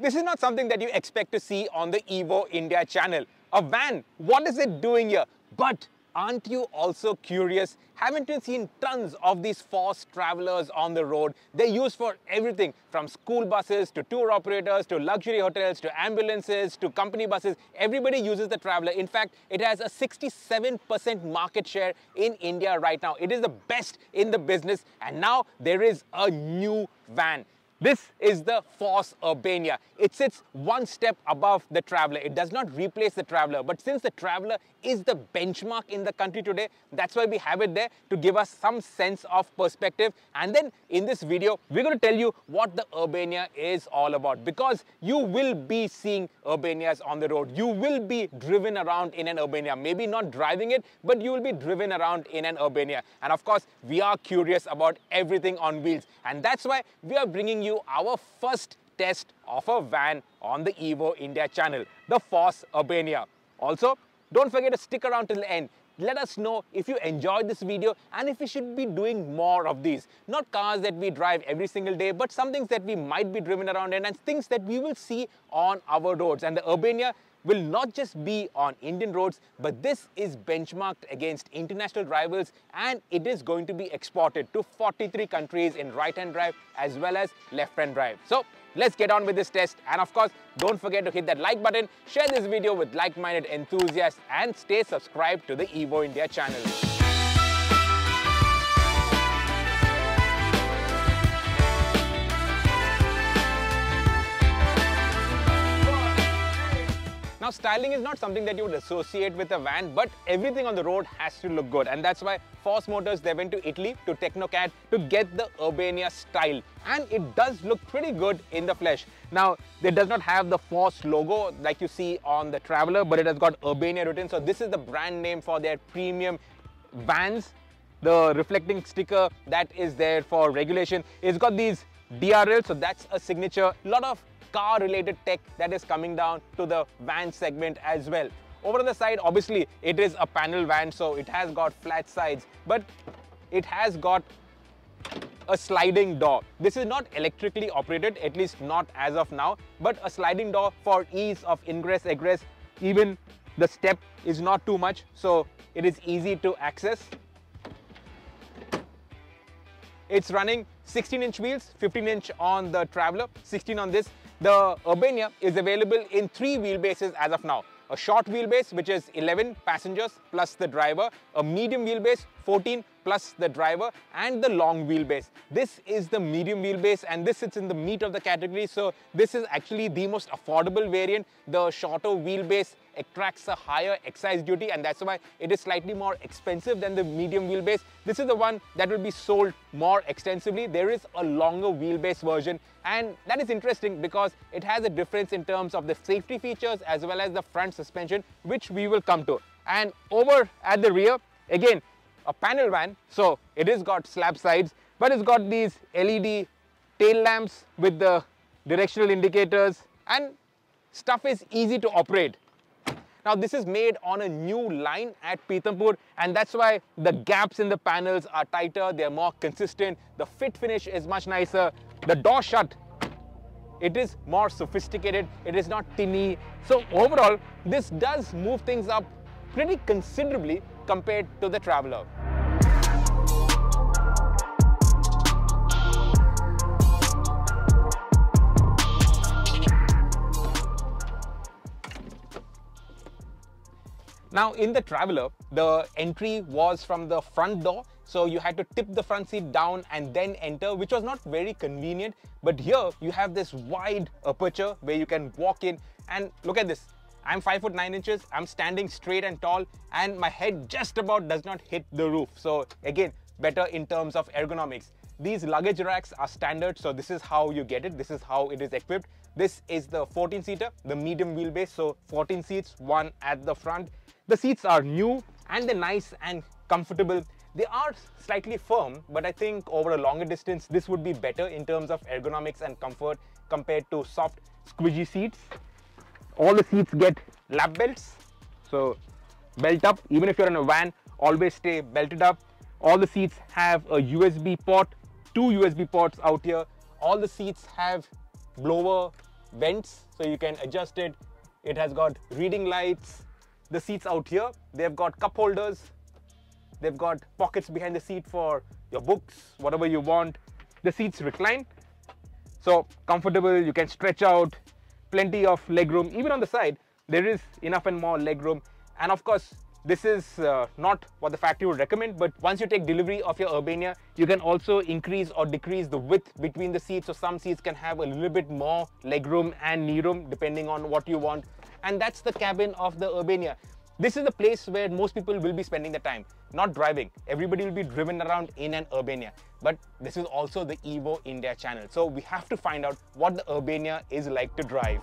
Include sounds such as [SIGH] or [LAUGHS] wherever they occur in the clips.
This is not something that you expect to see on the Evo India channel. A van, what is it doing here? But aren't you also curious? Haven't you seen tons of these Force travelers on the road? They're used for everything from school buses to tour operators to luxury hotels to ambulances to company buses. Everybody uses the traveler. In fact, it has a 67% market share in India right now. It is the best in the business and now there is a new van. This is the Force Urbania. It sits one step above the Traveller. It does not replace the Traveller, but since the Traveller is the benchmark in the country today, that's why we have it there to give us some sense of perspective. And then in this video, we're going to tell you what the Urbania is all about because you will be seeing Urbanias on the road. You will be driven around in an Urbania. Maybe not driving it, but you will be driven around in an Urbania. And of course, we are curious about everything on wheels. And that's why we are bringing you our first test of a van on the Evo India channel, the Force Urbania. Also, don't forget to stick around till the end. Let us know if you enjoyed this video and if we should be doing more of these. Not cars that we drive every single day, but some things that we might be driven around in and things that we will see on our roads. And the Urbania will not just be on Indian roads, but this is benchmarked against international rivals and it is going to be exported to 43 countries in right-hand drive as well as left-hand drive. So let's get on with this test. And of course, don't forget to hit that like button, share this video with like-minded enthusiasts and stay subscribed to the Evo India channel. Now styling is not something that you would associate with a van, but everything on the road has to look good. And that's why Force Motors, they went to Italy, to Technocat, to get the Urbania style. And it does look pretty good in the flesh. Now, it does not have the Force logo like you see on the Traveller, but it has got Urbania written. So this is the brand name for their premium vans. The reflecting sticker that is there for regulation. It's got these DRL, so that's a signature. A lot of car related tech that is coming down to the van segment as well. Over on the side, obviously, it is a panel van, so it has got flat sides, but it has got a sliding door. This is not electrically operated, at least not as of now, but a sliding door for ease of ingress, egress. Even the step is not too much, so it is easy to access. It's running 16 inch wheels, 15 inch on the Traveller, 16 on this. The Urbania is available in three wheelbases as of now. A short wheelbase, which is 11 passengers plus the driver, a medium wheelbase, 14 plus the driver, and the long wheelbase. This is the medium wheelbase and this sits in the meat of the category. So this is actually the most affordable variant. The shorter wheelbase attracts a higher excise duty and that's why it is slightly more expensive than the medium wheelbase. This is the one that will be sold more extensively. There is a longer wheelbase version and that is interesting because it has a difference in terms of the safety features as well as the front suspension which we will come to. And over at the rear, again, a panel van, so it has got slab sides, but it's got these LED tail lamps with the directional indicators and stuff is easy to operate. Now this is made on a new line at Pithampur and that's why the gaps in the panels are tighter, they're more consistent, the fit finish is much nicer, the door shut, it is more sophisticated, it is not tinny. So overall, this does move things up pretty considerably compared to the Traveller. Now in the Traveller, the entry was from the front door. So you had to tip the front seat down and then enter, which was not very convenient. But here you have this wide aperture where you can walk in and look at this. I'm 5 foot 9 inches, I'm standing straight and tall and my head just about does not hit the roof. So again, better in terms of ergonomics. These luggage racks are standard, so this is how you get it. This is how it is equipped. This is the 14 seater, the medium wheelbase, so 14 seats, one at the front. The seats are new and they're nice and comfortable. They are slightly firm, but I think over a longer distance, this would be better in terms of ergonomics and comfort compared to soft squishy seats. All the seats get lap belts, so belt up. Even if you're in a van, always stay belted up. All the seats have a USB port, two USB ports out here. All the seats have blower vents, so you can adjust it. It has got reading lights. The seats out here, they've got cup holders. They've got pockets behind the seat for your books, whatever you want. The seats recline, so comfortable, you can stretch out, plenty of leg room. Even on the side, there is enough and more leg room. And of course, this is uh, not what the factory would recommend, but once you take delivery of your Urbania, you can also increase or decrease the width between the seats. So some seats can have a little bit more legroom and knee room depending on what you want. And that's the cabin of the Urbania. This is the place where most people will be spending the time, not driving. Everybody will be driven around in an Urbania. But this is also the Evo India channel. So we have to find out what the Urbania is like to drive.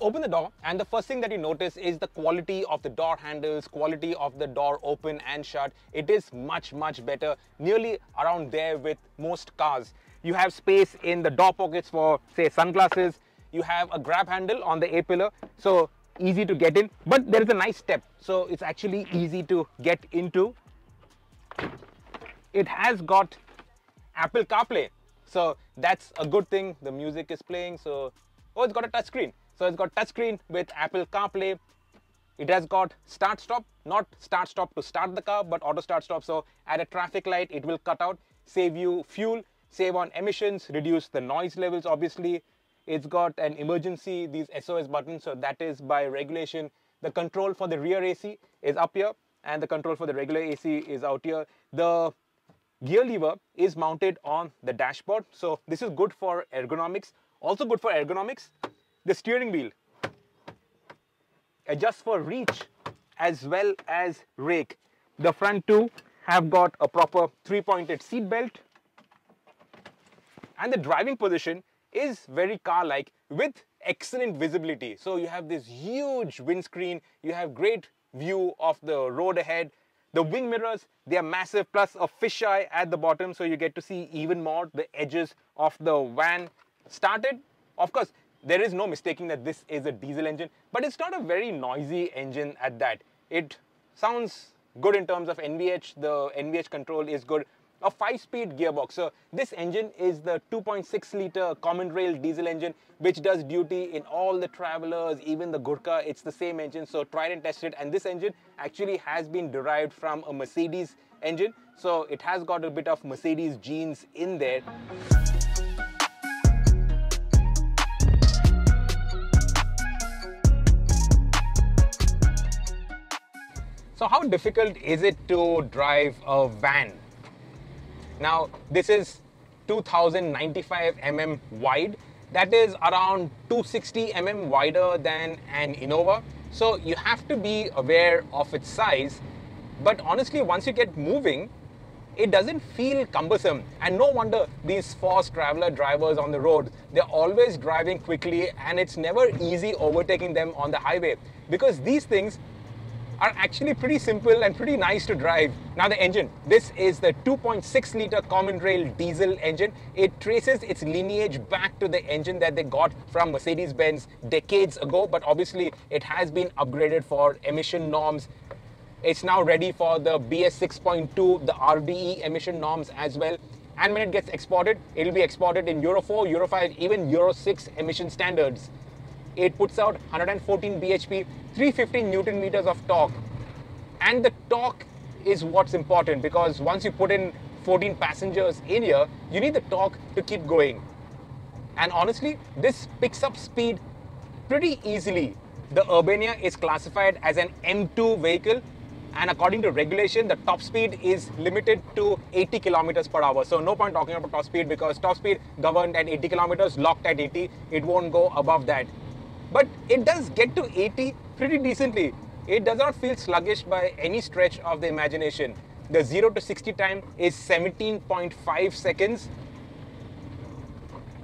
Open the door and the first thing that you notice is the quality of the door handles, quality of the door open and shut. It is much, much better, nearly around there with most cars. You have space in the door pockets for say sunglasses. You have a grab handle on the A-pillar. So easy to get in, but there is a nice step. So it's actually easy to get into. It has got Apple CarPlay. So that's a good thing. The music is playing. So, oh, it's got a touchscreen. So it's got touchscreen with Apple CarPlay. It has got start stop, not start stop to start the car, but auto start stop. So at a traffic light, it will cut out, save you fuel, save on emissions, reduce the noise levels, obviously. It's got an emergency, these SOS buttons, so that is by regulation. The control for the rear AC is up here, and the control for the regular AC is out here. The gear lever is mounted on the dashboard, so this is good for ergonomics. Also good for ergonomics, the steering wheel adjusts for reach as well as rake. The front two have got a proper three-pointed seat belt and the driving position is very car-like with excellent visibility. So you have this huge windscreen, you have great view of the road ahead. The wing mirrors, they are massive, plus a fisheye at the bottom, so you get to see even more the edges of the van. Started, of course, there is no mistaking that this is a diesel engine, but it's not a very noisy engine at that. It sounds good in terms of NVH, the NVH control is good. A 5-speed gearbox. So this engine is the 2.6 liter common rail diesel engine which does duty in all the travelers, even the Gurkha, it's the same engine. So tried and tested and this engine actually has been derived from a Mercedes engine. So it has got a bit of Mercedes genes in there. So how difficult is it to drive a van? Now this is 2095 mm wide. That is around 260 mm wider than an Innova. So you have to be aware of its size. But honestly, once you get moving, it doesn't feel cumbersome. And no wonder these Force traveler drivers on the road, they're always driving quickly and it's never easy overtaking them on the highway because these things are actually pretty simple and pretty nice to drive. Now the engine, this is the 2.6 liter common rail diesel engine. It traces its lineage back to the engine that they got from Mercedes-Benz decades ago, but obviously it has been upgraded for emission norms. It's now ready for the BS 6.2, the RDE emission norms as well. And when it gets exported, it'll be exported in Euro 4, Euro 5, even Euro 6 emission standards. It puts out 114 bhp, 315 newton meters of torque. And the torque is what's important because once you put in 14 passengers in here, you need the torque to keep going. And honestly, this picks up speed pretty easily. The Urbania is classified as an M2 vehicle and according to regulation, the top speed is limited to 80 kilometers per hour. So no point talking about top speed because top speed governed at 80 kilometers, locked at 80. It won't go above that but it does get to 80 pretty decently. It does not feel sluggish by any stretch of the imagination. The 0 to 60 time is 17.5 seconds.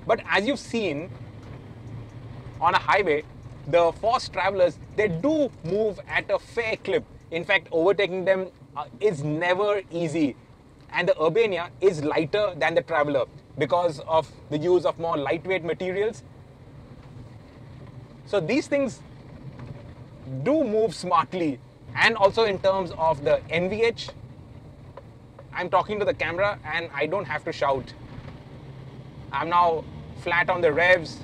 But as you've seen on a highway, the Force travelers, they do move at a fair clip. In fact, overtaking them uh, is never easy. And the Urbania is lighter than the Traveler because of the use of more lightweight materials so these things do move smartly and also in terms of the NVH I'm talking to the camera and I don't have to shout. I'm now flat on the revs.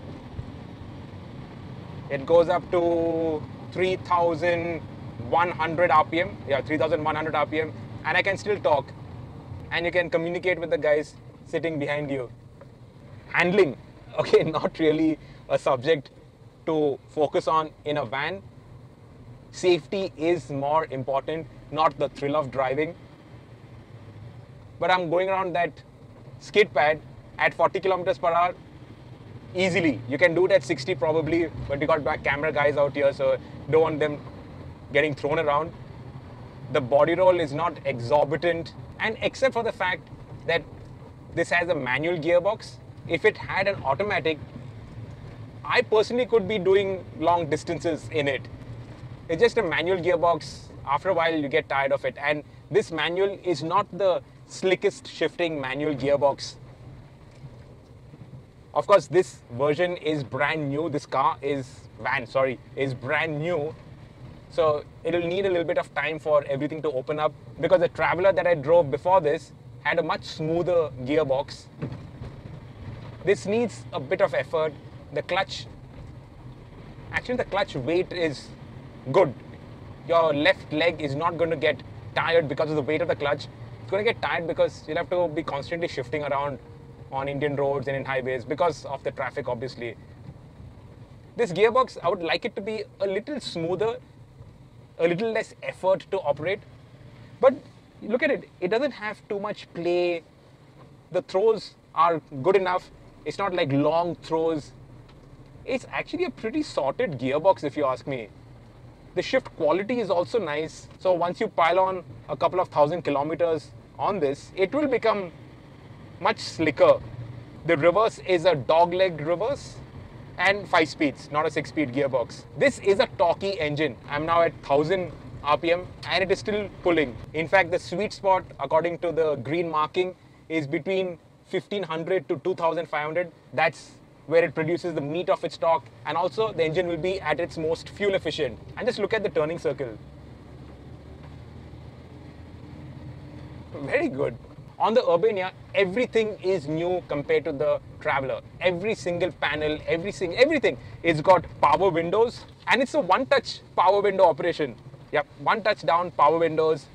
It goes up to 3100 RPM. Yeah, 3100 RPM. And I can still talk. And you can communicate with the guys sitting behind you. Handling, [LAUGHS] okay, not really a subject to focus on in a van. Safety is more important, not the thrill of driving. But I'm going around that skid pad at 40 kilometers per hour easily. You can do it at 60 probably, but we got back camera guys out here, so don't want them getting thrown around. The body roll is not exorbitant, and except for the fact that this has a manual gearbox, if it had an automatic, I personally could be doing long distances in it. It's just a manual gearbox. After a while, you get tired of it. And this manual is not the slickest shifting manual gearbox. Of course, this version is brand new. This car is van, sorry, is brand new. So it'll need a little bit of time for everything to open up because the Traveller that I drove before this had a much smoother gearbox. This needs a bit of effort. The clutch, actually the clutch weight is good. Your left leg is not going to get tired because of the weight of the clutch. It's going to get tired because you'll have to be constantly shifting around on Indian roads and in highways because of the traffic, obviously. This gearbox, I would like it to be a little smoother, a little less effort to operate. But look at it, it doesn't have too much play. The throws are good enough. It's not like long throws. It's actually a pretty sorted gearbox, if you ask me. The shift quality is also nice. So once you pile on a couple of thousand kilometers on this, it will become much slicker. The reverse is a dog-leg reverse and 5 speeds, not a 6-speed gearbox. This is a torquey engine. I'm now at 1000 RPM and it is still pulling. In fact, the sweet spot according to the green marking is between 1500 to 2500. That's where it produces the meat of its torque and also the engine will be at its most fuel efficient. And just look at the turning circle. Very good. On the Urbania, everything is new compared to the Traveller. Every single panel, every everything. It's got power windows and it's a one-touch power window operation. Yep, one touch down, power windows.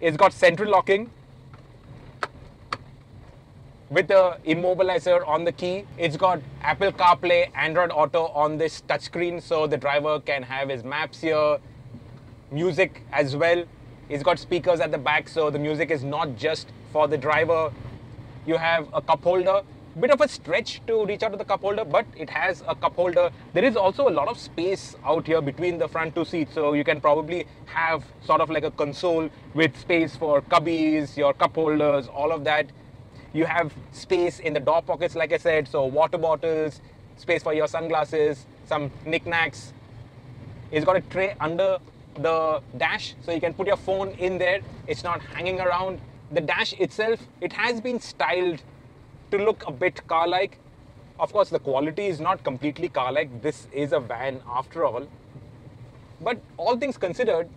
It's got central locking with the immobilizer on the key. It's got Apple CarPlay, Android Auto on this touchscreen so the driver can have his maps here, music as well. It's got speakers at the back so the music is not just for the driver. You have a cup holder bit of a stretch to reach out to the cup holder, but it has a cup holder. There is also a lot of space out here between the front two seats, so you can probably have sort of like a console with space for cubbies, your cup holders, all of that. You have space in the door pockets, like I said, so water bottles, space for your sunglasses, some knickknacks. It's got a tray under the dash, so you can put your phone in there. It's not hanging around. The dash itself, it has been styled to look a bit car-like. Of course, the quality is not completely car-like. This is a van after all. But all things considered,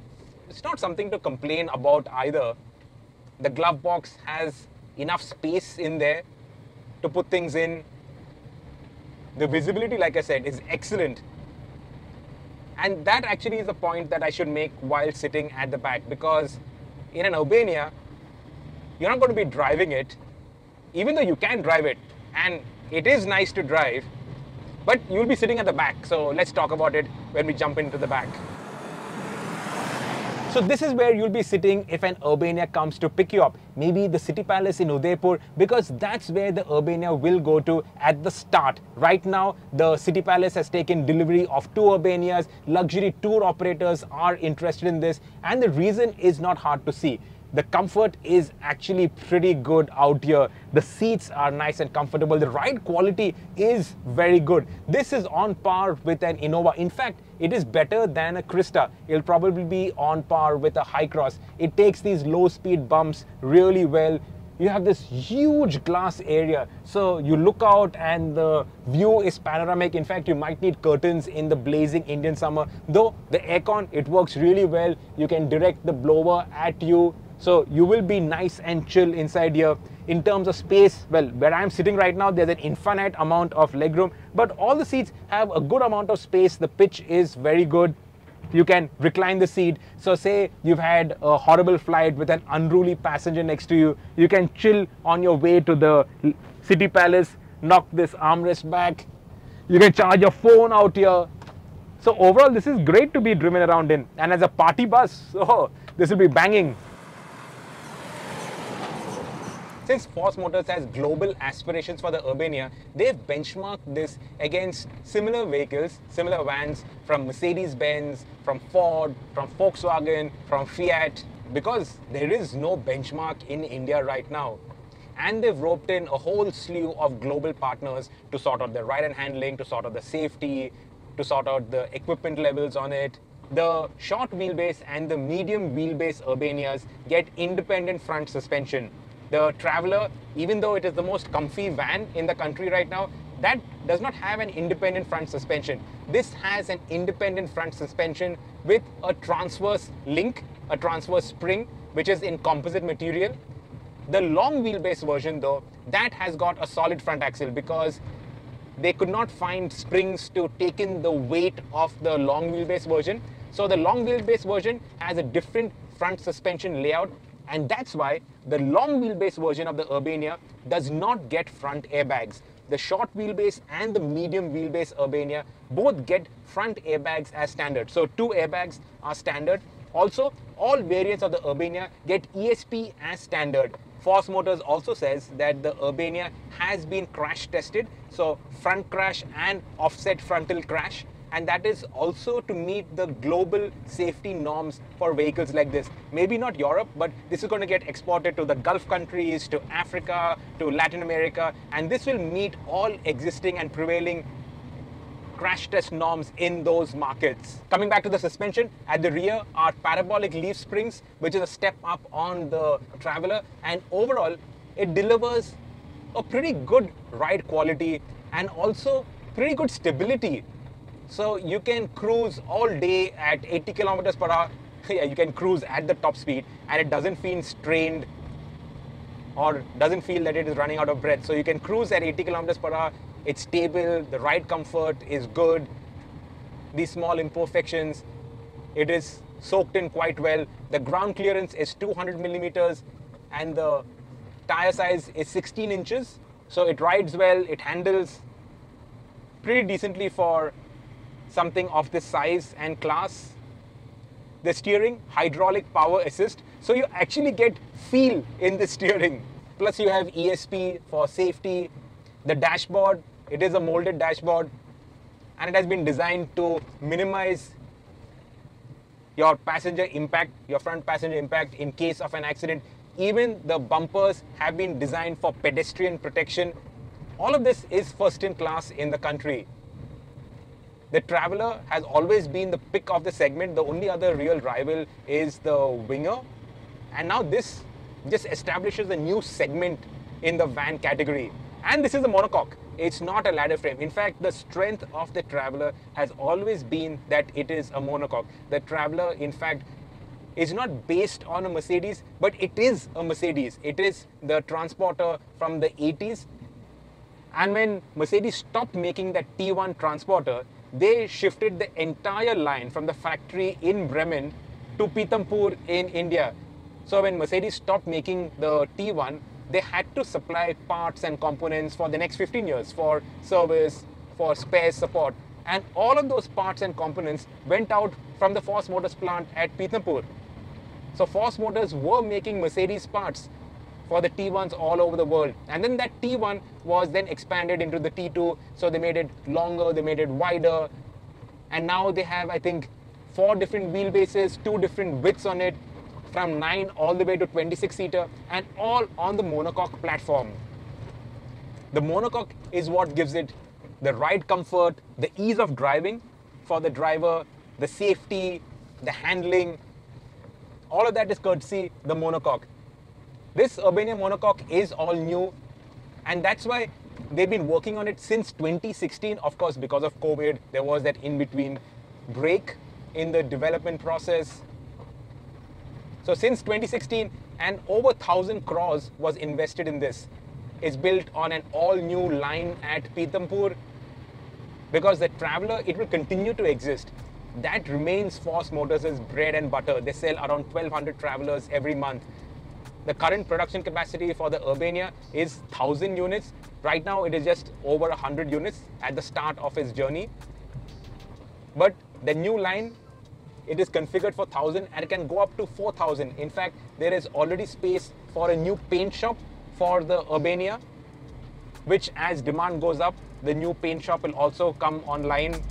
it's not something to complain about either. The glove box has enough space in there to put things in. The visibility, like I said, is excellent. And that actually is the point that I should make while sitting at the back because in an Urbania, you're not going to be driving it, even though you can drive it and it is nice to drive, but you'll be sitting at the back. So let's talk about it when we jump into the back. So this is where you'll be sitting if an Urbania comes to pick you up. Maybe the City Palace in Udaipur because that's where the Urbania will go to at the start. Right now, the City Palace has taken delivery of two Urbanias. Luxury tour operators are interested in this and the reason is not hard to see. The comfort is actually pretty good out here. The seats are nice and comfortable. The ride quality is very good. This is on par with an Innova. In fact, it is better than a Crysta. It'll probably be on par with a Hycross. It takes these low speed bumps really well you have this huge glass area. So you look out and the view is panoramic. In fact, you might need curtains in the blazing Indian summer. Though the aircon, it works really well. You can direct the blower at you So you will be nice and chill inside here. In terms of space, well, where I'm sitting right now, there's an infinite amount of legroom, but all the seats have a good amount of space. The pitch is very good you can recline the seat. So say you've had a horrible flight with an unruly passenger next to you, you can chill on your way to the city palace, knock this armrest back. You can charge your phone out here. So overall, this is great to be driven around in. And as a party bus, [LAUGHS] oh, this will be banging. Since Force Motors has global aspirations for the Urbania, they've benchmarked this against similar vehicles, similar vans from Mercedes-Benz, from Ford, from Volkswagen, from Fiat, because there is no benchmark in India right now. And they've roped in a whole slew of global partners to sort out the ride and handling, to sort out the safety, to sort out the equipment levels on it. The short wheelbase and the medium wheelbase Urbanias get independent front suspension the Traveller, even though it is the most comfy van in the country right now, that does not have an independent front suspension. This has an independent front suspension with a transverse link, a transverse spring, which is in composite material. The long wheelbase version though, that has got a solid front axle because they could not find springs to take in the weight of the long wheelbase version. So the long wheelbase version has a different front suspension layout and that's why the long wheelbase version of the Urbania does not get front airbags. The short wheelbase and the medium wheelbase Urbania both get front airbags as standard. So two airbags are standard. Also, all variants of the Urbania get ESP as standard. Force Motors also says that the Urbania has been crash tested. So front crash and offset frontal crash and that is also to meet the global safety norms for vehicles like this. Maybe not Europe, but this is going to get exported to the Gulf countries, to Africa, to Latin America, and this will meet all existing and prevailing crash test norms in those markets. Coming back to the suspension, at the rear are parabolic leaf springs, which is a step up on the Traveller, and overall, it delivers a pretty good ride quality and also pretty good stability so you can cruise all day at 80 kilometers per hour. [LAUGHS] yeah, you can cruise at the top speed and it doesn't feel strained or doesn't feel that it is running out of breath. So you can cruise at 80 kilometers per hour. It's stable, the ride comfort is good. These small imperfections, it is soaked in quite well. The ground clearance is 200 millimeters and the tire size is 16 inches. So it rides well, it handles pretty decently for something of this size and class. The steering, hydraulic power assist. So you actually get feel in the [LAUGHS] steering. Plus you have ESP for safety. The dashboard, it is a molded dashboard and it has been designed to minimize your passenger impact, your front passenger impact in case of an accident. Even the bumpers have been designed for pedestrian protection. All of this is first in class in the country. The Traveller has always been the pick of the segment. The only other real rival is the Winger. And now this just establishes a new segment in the van category. And this is a monocoque. It's not a ladder frame. In fact, the strength of the Traveller has always been that it is a monocoque. The Traveller, in fact, is not based on a Mercedes, but it is a Mercedes. It is the transporter from the 80s. And when Mercedes stopped making that T1 transporter, they shifted the entire line from the factory in Bremen to Pithampur in India. So when Mercedes stopped making the T1, they had to supply parts and components for the next 15 years for service, for spare support. And all of those parts and components went out from the Force Motors plant at Pithampur. So Force Motors were making Mercedes parts for the T1s all over the world. And then that T1 was then expanded into the T2. So they made it longer, they made it wider. And now they have, I think, four different wheelbases, two different widths on it, from 9 all the way to 26 seater, and all on the monocoque platform. The monocoque is what gives it the ride comfort, the ease of driving for the driver, the safety, the handling. All of that is courtesy the monocoque. This Urbania monocoque is all new and that's why they've been working on it since 2016. Of course, because of COVID, there was that in-between break in the development process. So since 2016, and over 1000 crores was invested in this. It's built on an all new line at Pithampur because the Traveller, it will continue to exist. That remains Force Motors' bread and butter. They sell around 1200 Travellers every month. The current production capacity for the Urbania is 1000 units. Right now it is just over 100 units at the start of its journey. But the new line it is configured for 1000 and it can go up to 4000 in fact there is already space for a new paint shop for the urbania which as demand goes up the new paint shop will also come online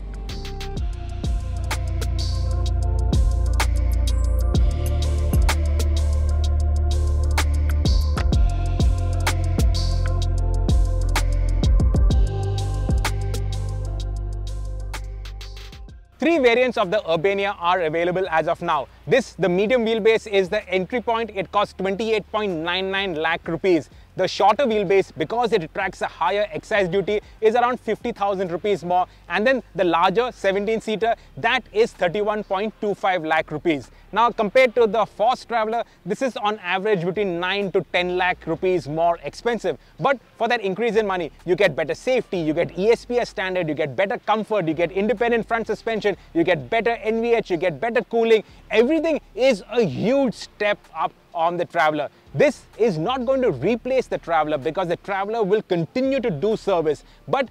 Three variants of the Urbania are available as of now. This, the medium wheelbase, is the entry point. It costs 28.99 lakh rupees. The shorter wheelbase, because it attracts a higher excise duty, is around 50,000 rupees more. And then the larger 17-seater, that is 31.25 lakh rupees. Now, compared to the Force Traveller, this is on average between 9 to 10 lakh rupees more expensive. But for that increase in money, you get better safety, you get ESP standard, you get better comfort, you get independent front suspension, you get better NVH, you get better cooling. Everything is a huge step up on the Traveller. This is not going to replace the Traveller because the Traveller will continue to do service. But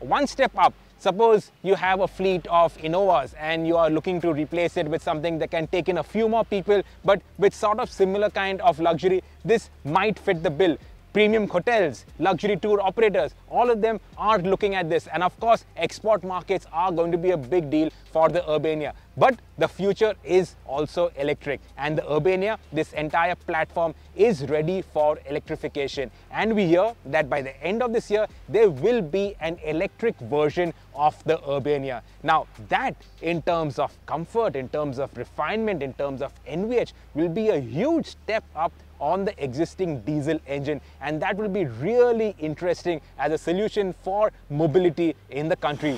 one step up, Suppose you have a fleet of Innovas and you are looking to replace it with something that can take in a few more people but with sort of similar kind of luxury, this might fit the bill premium hotels, luxury tour operators, all of them are looking at this. And of course, export markets are going to be a big deal for the Urbania. But the future is also electric. And the Urbania, this entire platform is ready for electrification. And we hear that by the end of this year, there will be an electric version of the Urbania. Now, that in terms of comfort, in terms of refinement, in terms of NVH, will be a huge step up on the existing diesel engine and that will be really interesting as a solution for mobility in the country.